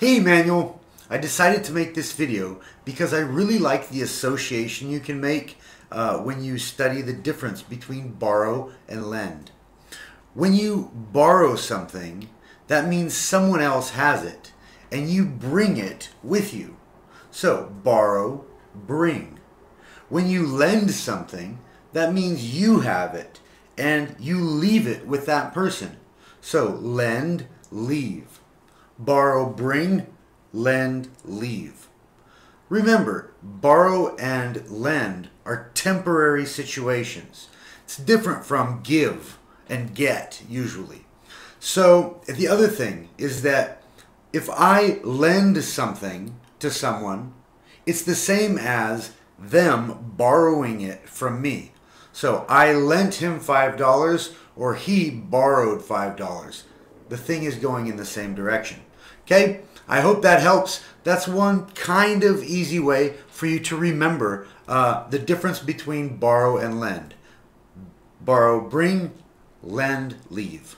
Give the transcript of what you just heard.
Hey Manuel, I decided to make this video because I really like the association you can make uh, when you study the difference between borrow and lend. When you borrow something, that means someone else has it and you bring it with you. So borrow, bring. When you lend something, that means you have it and you leave it with that person. So lend, leave. Borrow, bring, lend, leave. Remember, borrow and lend are temporary situations. It's different from give and get, usually. So, the other thing is that if I lend something to someone, it's the same as them borrowing it from me. So, I lent him $5 or he borrowed $5. The thing is going in the same direction. Okay? I hope that helps. That's one kind of easy way for you to remember uh, the difference between borrow and lend. Borrow, bring, lend, leave.